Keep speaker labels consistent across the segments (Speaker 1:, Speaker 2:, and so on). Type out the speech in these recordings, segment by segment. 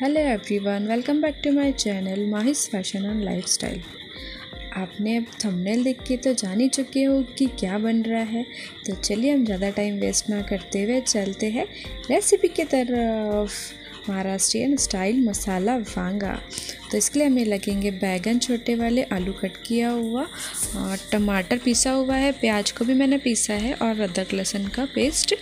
Speaker 1: Hello everyone welcome back to my channel Mahis fashion and lifestyle आपने अब thumbnail देख के तो जान ही चुके हो कि क्या बन रहा है। तो चलिए हम ज़्यादा टाइम वेस्ट ना करते हुए चलते हैं रेसिपी की तरफ़। महाराष्ट्रियन स्टाइल मसाला वांगा। तो इसके लिए हमें लगेंगे बैगन छोटे वाले, आलू कट किया हुआ, और टमाटर पीसा हुआ है, प्याज को भी मैंने पीसा है, और अदरक लहसुन का पेस्ट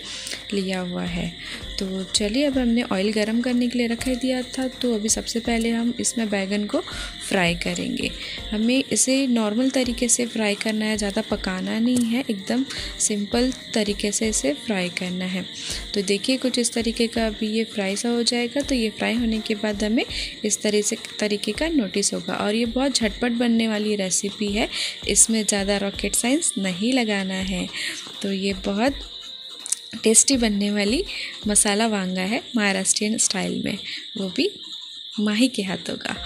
Speaker 1: लिया हुआ है। तो चलिए अब हमने ऑयल गरम करने के लिए रख दिया था तो अभी सबसे पहले हम इसमें बैगन को फ्राई करेंगे। हमें इसे नॉर्मल तरीके से फ्राई करना है, ज़्यादा पकाना नहीं है, एकदम सिंपल तरीके से इसे फ्राई करना है। तो देखिए कुछ इस तरीके का अभी ये फ्राई सा हो जाएगा तो ये फ्राई होने के बाद हमें इस तरह से तरीके तरीके का नोटिस होगा। और ये बहुत झटपट बनने वाली रेसिपी है। इसमें ज़्यादा रॉकेट साइंस नहीं लगाना है। तो ये बहुत टेस्टी बनने वाली मसाला वांगा है महाराष्ट्रियन स्टाइल में। वो भी माही के हाथों का।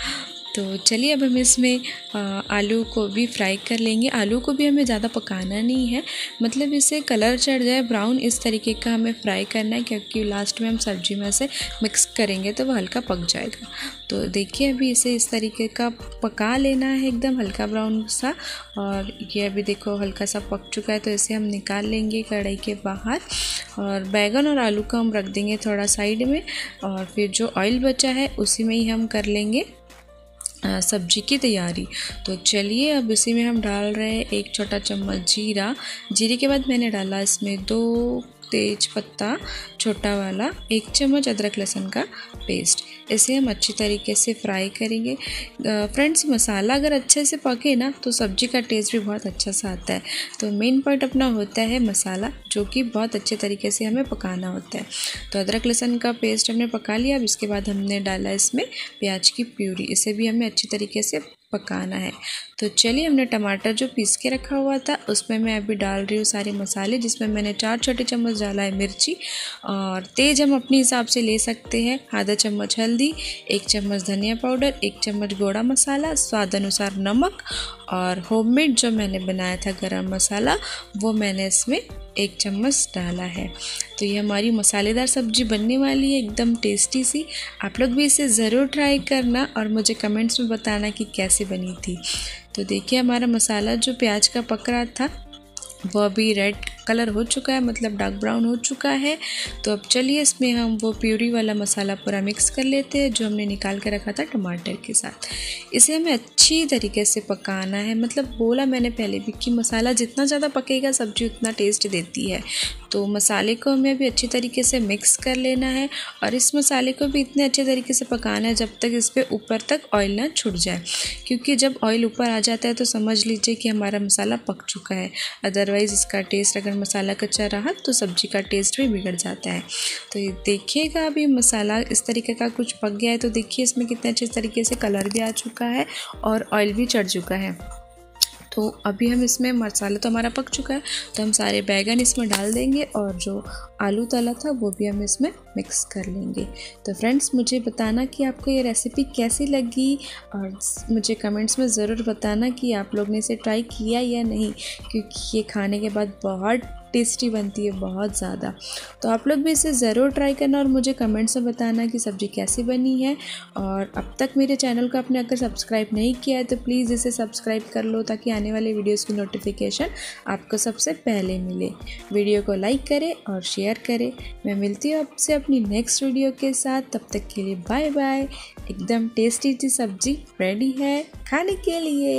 Speaker 1: तो चलिए अब हम इसमें आलू को भी फ्राई कर लेंगे। आलू को भी हमें ज़्यादा पकाना नहीं है। मतलब इसे कलर चढ़ जाए ब्राउन इस तरीके का हमें फ्राई करना है क्योंकि लास्ट में हम सब्ज़ी में से मिक्स करेंगे तो वो हल्का पक जाएगा। तो देखिए अभी इसे इस तरीके का पका लेना है एकदम हल्का ब्राउन सा और ये अभी देखो हल्का सा पक चुका है तो इसे हम निकाल लेंगे कढ़ाई के बाहर और बैगन और आलू को हम रख देंगे थोड़ा साइड में और फिर जो ऑयल बचा है उसी में ही हम कर लेंगे। सब्ज़ी की तैयारी। तो चलिए, अब इसी में हम डाल रहे हैं एक छोटा चम्मच जीरा। जीरे के बाद मैंने डाला इसमें दो तेज पत्ता, छोटा वाला एक चम्मच अदरक लहसुन का पेस्ट। इसे हम अच्छी तरीके से फ्राई करेंगे। फ्रेंड्स मसाला अगर अच्छे से पके ना तो सब्ज़ी का टेस्ट भी बहुत अच्छा सा आता है। तो मेन पॉइंट अपना होता है मसाला, जो कि बहुत अच्छे तरीके से हमें पकाना होता है। तो अदरक, लहसुन का पेस्ट हमने पका लिया, अब इसके बाद हमने डाला इसमें प्याज की प्यूरी। इसे भी हमें अच्छी तरीके से पकाना है। तो चलिए हमने टमाटर जो पीस के रखा हुआ था, उसमें मैं अभी डाल रही हूँ सारे मसाले, जिसमें मैंने चार छोटे चम्मच डाला है मिर्ची और तेज़ हम अपने हिसाब से ले सकते हैं। आधा चम्मच हल्दी, एक चम्मच धनिया पाउडर, एक चम्मच गोड़ा मसाला, स्वाद अनुसार नमक और होममेड जो मैंने बनाया था गरम मसाला, वो मैंने इसमें एक चम्मच डाला है। तो ये हमारी मसालेदार सब्ज़ी बनने वाली है, एकदम टेस्टी सी। आप लोग भी इसे ज़रूर ट्राई करना और मुझे कमेंट्स में बताना कि कैसे बनी थी। तो देखिए हमारा मसाला जो प्याज का पक रहा था वह भी रेड कलर हो चुका है मतलब डार्क ब्राउन हो चुका है। तो अब चलिए इसमें हम वो प्यूरी वाला मसाला पूरा मिक्स कर लेते हैं, जो हमने निकाल के रखा था टमाटर के साथ। इसे हमें अच्छी तरीके से पकाना है। मतलब बोला मैंने पहले भी कि मसाला जितना ज़्यादा पकेगा, सब्ज़ी उतना टेस्ट देती है। तो मसाले को हमें अभी अच्छी तरीके से मिक्स कर लेना है और इस मसाले को भी इतने अच्छे तरीके से पकाना है जब तक इस पर ऊपर तक ऑयल ना छुट जाए। क्योंकि जब ऑयल ऊपर आ जाता है तो समझ लीजिए कि हमारा मसाला पक चुका है। अदरवाइज़ इसका टेस्ट अगर मसाला कच्चा रहा तो सब्ज़ी का टेस्ट भी बिगड़ जाता है। तो ये देखिएगा अभी मसाला इस तरीके का कुछ पक गया है तो देखिए इसमें कितने अच्छे तरीके से कलर भी आ चुका है और ऑयल भी चढ़ चुका है। तो अभी हम इसमें मसाला तो हमारा पक चुका है तो हम सारे बैगन इसमें डाल देंगे और जो आलू तला था वो भी हम इसमें मिक्स कर लेंगे। तो फ्रेंड्स मुझे बताना कि आपको ये रेसिपी कैसी लगी और मुझे कमेंट्स में ज़रूर बताना कि आप लोग ने इसे ट्राई किया या नहीं, क्योंकि ये खाने के बाद बहुत टेस्टी बनती है बहुत ज़्यादा। तो आप लोग भी इसे ज़रूर ट्राई करना और मुझे कमेंट्स में बताना कि सब्ज़ी कैसी बनी है। और अब तक मेरे चैनल को आपने अगर सब्सक्राइब नहीं किया है तो प्लीज़ इसे सब्सक्राइब कर लो ताकि आने वाले वीडियोज़ की नोटिफिकेशन आपको सबसे पहले मिले। वीडियो को लाइक करें और शेयर करें। मैं मिलती हूँ आपसे अपनी नेक्स्ट वीडियो के साथ। तब तक के लिए बाय बाय एकदम टेस्टी सी सब्ज़ी रेडी है खाने के लिए।